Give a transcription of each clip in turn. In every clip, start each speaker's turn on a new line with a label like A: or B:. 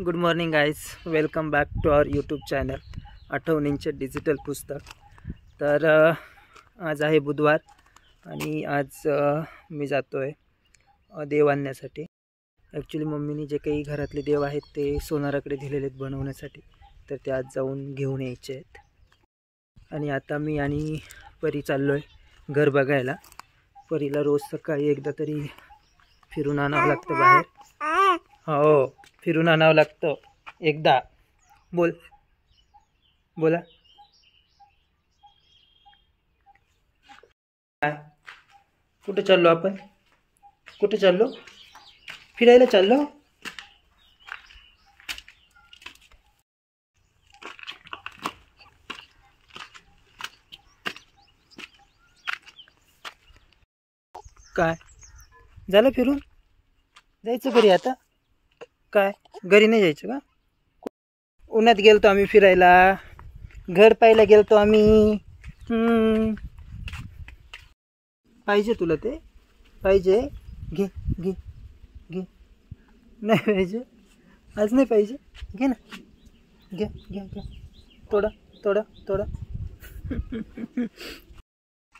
A: Good morning guys welcome back to our YouTube channel आठवणींचे digital पुस्तक. तर आज आहे बुधवार आणि आज मी जातो आहे देव आणण्यासाठी. ॲक्च्युली मम्मीने जे काही घरातले देव आहेत ते सोनाराकडे दिलेले आहेत बनवण्यासाठी. तर ते आज जाऊन घेऊन यायचे आहेत. आणि आता मी आणि परी चाललो आहे घर बघायला. परीला रोज सकाळी एकदा तरी फिरून आणावं लागतं बाहेर. हो फिरून आणावं लागतं. एकदा. बोल. बोला. कुठं कुठे चाललो आपण? कुठे चाललो? फिरायला चाललो? काय? झालं फिरून? जायचं घरी आता? काय? घरी नाही जायचं का? उन्हात गेलतो आम्ही फिरायला. घर पाहायला गेलतो आम्ही. पाहिजे तुला ते? पाहिजे. घे घे घे. नाही पाहिजे. आज नाही पाहिजे. घे ना. घे घे घे. थोडा थोडा थोडा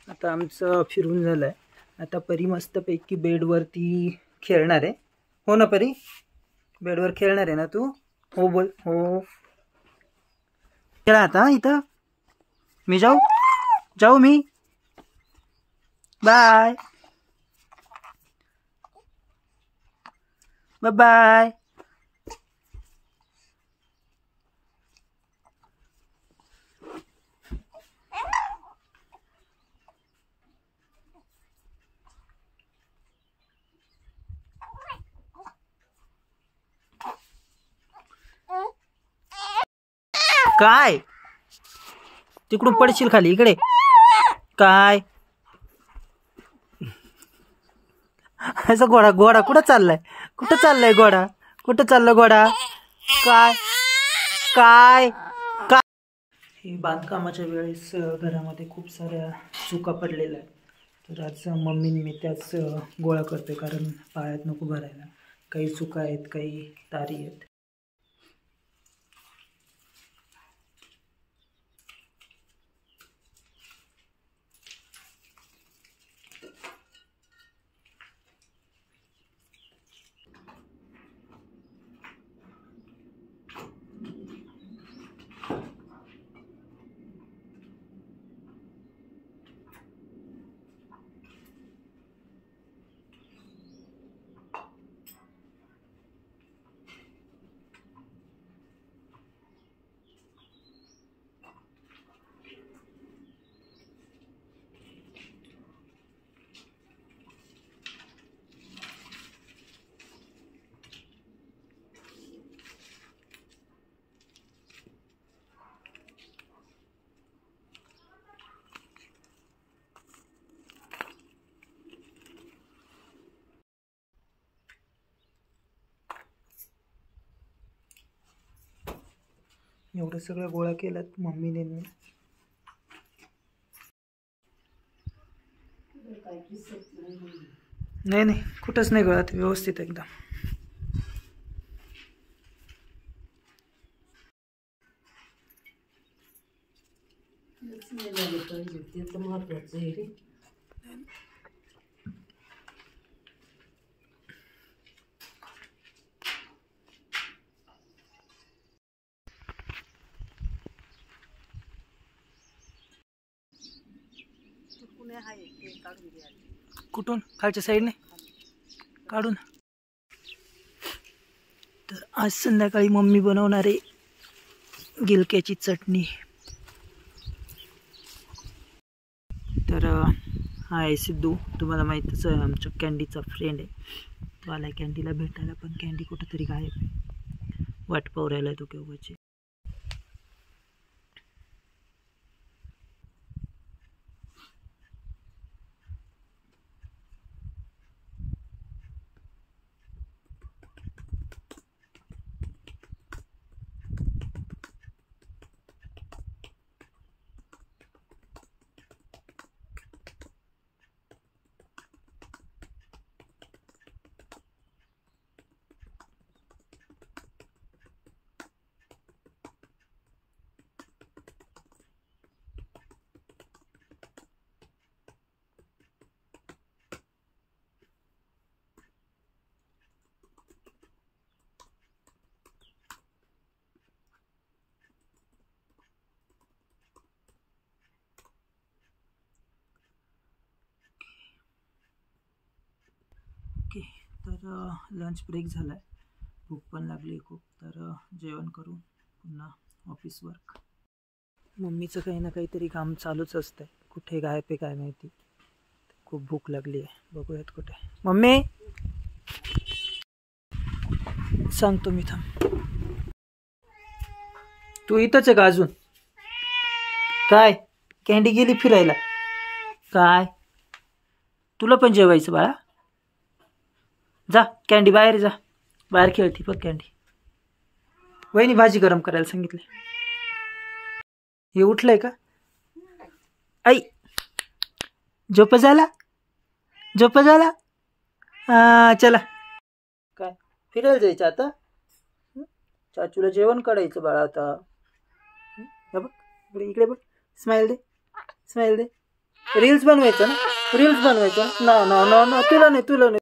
A: आता आमचं फिरून झालं आहे आता परी मस्तपैकी बेडवरती खेळणार आहे. हो ना परी? बेडवर खेळणार आहे ना तू? हो बोल. हो. खेळा आता, इथं. मी जाऊ? जाऊ मी? बाय. बाय. काय? तिकडून पडशील खाली इकडे. काय? असं घोडा घोडा कुठं चाललाय? कुठं चाललाय घोडा? कुठं चाललं घोडा? काय? काय? काय हे बांधकामाच्या वेळेस घरामध्ये खूप साऱ्या चुका पडलेल्या आहेत. तर आज मम्मीन मी त्याच गोळा करते कारण पायात नको भरायला. काही चुका आहेत काही तारी आहेत. एवढं सगळं गोळा केलात मम्मीने. मी नाही नाही कुठंच नाही गळत व्यवस्थित एकदम.
B: महत्वाचं आहे रे
A: कुठून खालच्या साईडने काढून. तर आज संध्याकाळी मम्मी बनवणार आहे गिलक्याची चटणी. तर हा आहे सिद्धू. तुम्हाला माहीतच आहे आमच्या कॅन्डीचा फ्रेंड आहे. तो आला कॅन्डीला भेटायला पण कॅन्डी कुठंतरी गायब आहे. वाट पावरायला तो केव्हाची. ओके. तर लंच ब्रेक झाला आहे भूक पण लागली खूप. तर जेवण करून पुन्हा ऑफिस वर्क मम्मीचं काही ना काहीतरी काम चालूच असतंय. कुठे गायब आहे काय माहिती? खूप भूक लागली आहे. बघूयात कुठे. मम्मी! सांगतो मी थांब. तू इथंच आहे का अजून? काय? कॅन्डी गेली फिरायला? काय? तुला पण जेवायचं बाळा? जा कॅन्डी बाहेर जा. बाहेर खेळती बघ कॅन्डी वहिनी भाजी गरम करायला सांगितले. हे उठलंय का? आई झोप झाला? झोप झाला? चला. काय? फिरायला जायचं आता? चाचूला जेवण काढायचं बाळा आता. बघ इकडे इकडे बघ. स्माईल दे. स्माईल दे. रील्स बनवायचं ना? रील्स बनवायचं ना ना ना ना. तुला नाही तुला नाही.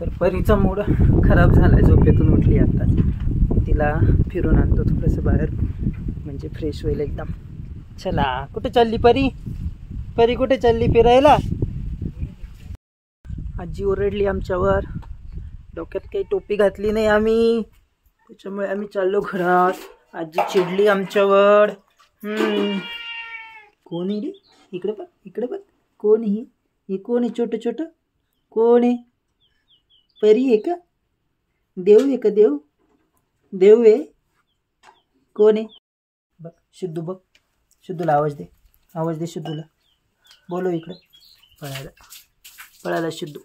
A: तर परीचा मूड खराब झाला आहे झोपेतून उठली आता. तिला फिरून आणतो थोडंसं बाहेर म्हणजे फ्रेश होईल एकदम. चला कुठे चालली परी? परी कुठे चालली फिरायला? आजी ओरडली आमच्यावर. डोक्यात काही टोपी घातली नाही आम्ही. त्याच्यामुळे आम्ही चाललो घरात. आजी चिडली आमच्यावर. कोणी रे? इकडे बघ इकडे बघ. कोण ही? हे कोण आहे? छोटं छोटं. कोण आहे? परी आहे का? देव आहे का देव? देव आहे. कोण आहे? बघ शुद्धू बघ. शुद्धूला आवाज दे. आवाज दे शुद्धूला. बोलो इकडं. पळायला. पळायला शुद्धू.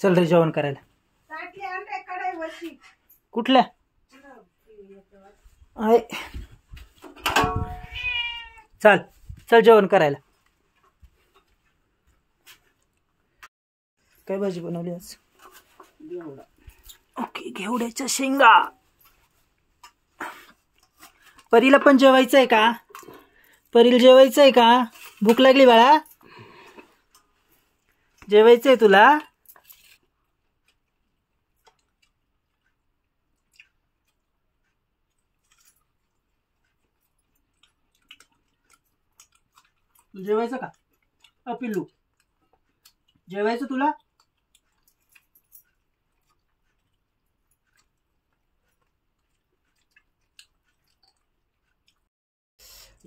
A: चल रे जेवण करायला. कुठल्या? आहे चल चल जेवण करायला. काय भाजी बनवली आज? ओके घेवड्याच्या शेंगा. परीला पण जेवायचं आहे का? परीला जेवायचं आहे का? भूक लागली बाळा? जेवायचंय तुला? जेवायचं का? अ पिल्लू. जेवायचं तुला?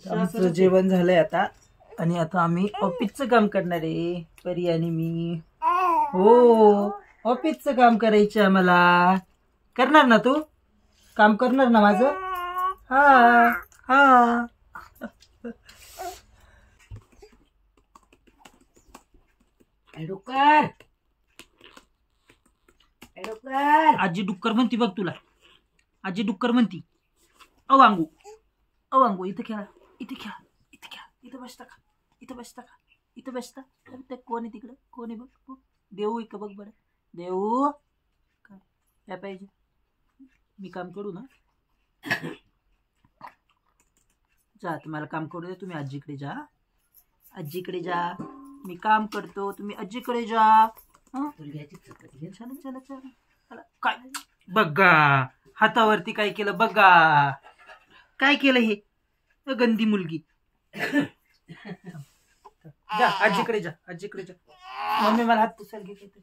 A: आमचं जेवण झालंय आता. आणि आता आम्ही ऑफिसचं काम करणार आहे. परी आणि मी. हो ऑफिसचं काम करायचं आम्हाला. करणार ना तू? काम करणार ना माझं? हा हा.
B: डुक्कर डुक्कर
A: आजी डुक्कर म्हणती बघ तुला. आजी डुक्कर म्हणती. अ अंगू. अ अंगू इथं खेळा. इथे खेळा. इथे खेळा. इथं बसता का? इथं बसता का? इथं बसता? ते कोण आहे तिकडं? कोण आहे बघ? बघ. देऊ इक बघ बरं. देऊ. काय? काय पाहिजे. मी काम करू ना? जा तुम्हाला काम करू दे. तुम्ही आजीकडे जा. आजीकडे जा. मी काम करतो तुम्ही आजीकडे जा. हं? चला चला चला. चला. काय? बघा हातावरती काय केलं बघा. काय केलं हे? अ, गंदी मुलगी. जा आजीकडे जा आजीकडे जा. मम्मी मला हात पुसायला घे काहीतरी.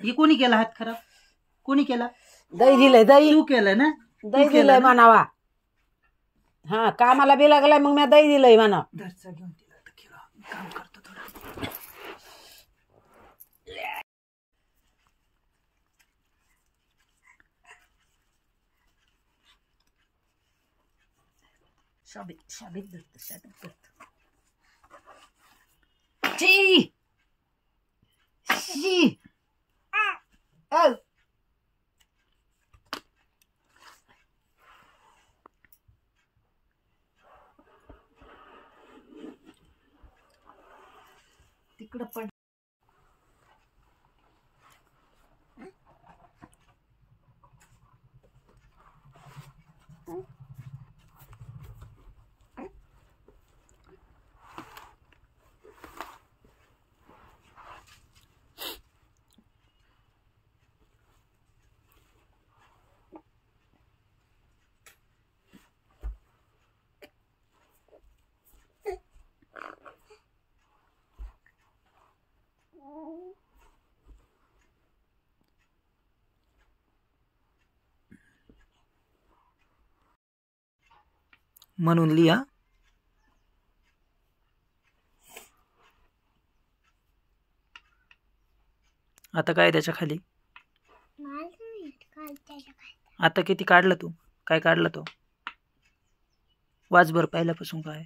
A: हे कोणी केला हात खराब? कोणी केला?
B: दही दिलंय दही.
A: तू केलं ना?
B: दही
A: केलं
B: दिलंय
A: ना?
B: म्हणावा. हा कामाला बी लागलाय मग मी दही दिलंय म्हणा.
A: धरचा घेऊन तिला आता केला. काम करतो थोडं.
B: शाबीत शाबीत धरतो शाबीत धरतो. ची शी
A: म्हणून लिहा. आता काय त्याच्याखाली? आता किती काढलं तू? काय काढलं तो? वाच बरं पहिल्यापासून काय?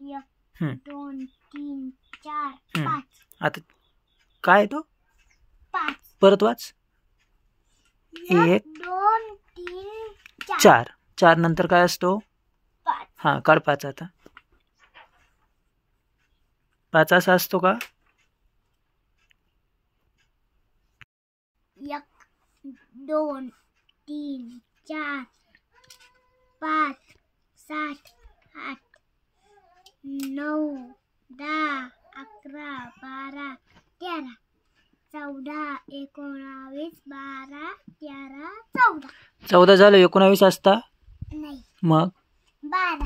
C: एक
A: हम्म.
C: दोन तीन चार
A: हम्म.
C: पाच.
A: आता काय आहे तो?
C: पाच.
A: परत वाच. एक,
C: दोन तीन चार.
A: चार नंतर काय असतो? हा काढ पाच आता. पाच असा असतो का?
C: एक दोन तीन चार पाच सात आठ नऊ दहा अकरा बारा तेरा चौदा एकोणावीस बारा तेरा चौदा.
A: चौदा झालं एकोणावीस असता?
C: नाही.
A: मग?
C: बारा.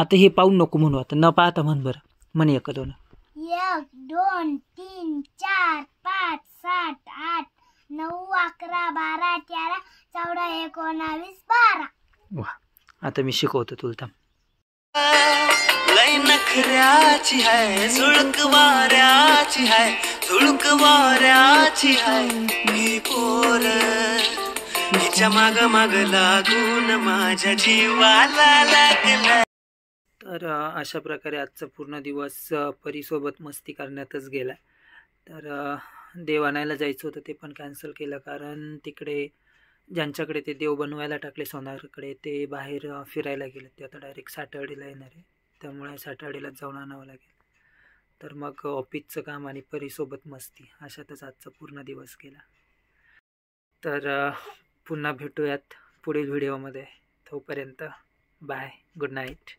A: आता हे पाहून नको म्हणू आता. न पाहता म्हण बरं. म्हण एक दोन.
C: एक दोन तीन चार पाच सात आठ नऊ अकरा बारा तेरा चौदा एकोणावीस बारा.
A: वा. आता मी शिकवतो तुला थांब.
D: लय नखऱ्याची आहे झुळक वाऱ्याची आहे झुळक वाऱ्याची आहे मी पोर तिच्या माग माग लागून माझ्या जीवाला लागला.
A: तर अशा प्रकारे आजचा पूर्ण दिवस परीसोबत मस्ती करण्यातच गेला. तर देव आणायला जायचं होतं ते पण कॅन्सल केलं कारण तिकडे ज्यांच्याकडे ते देव बनवायला टाकले सोनारकडे ते बाहेर फिरायला गेले ते आता डायरेक्ट सॅटर्डेला येणार आहे. त्यामुळे सॅटर्डेलाच जाऊन आणावं लागेल. तर मग ऑफिसचं काम आणि परीसोबत मस्ती अशातच आजचा पूर्ण दिवस गेला. तर पुन्हा भेटूयात पुढील व्हिडिओमध्ये. तोपर्यंत बाय गुड नाईट.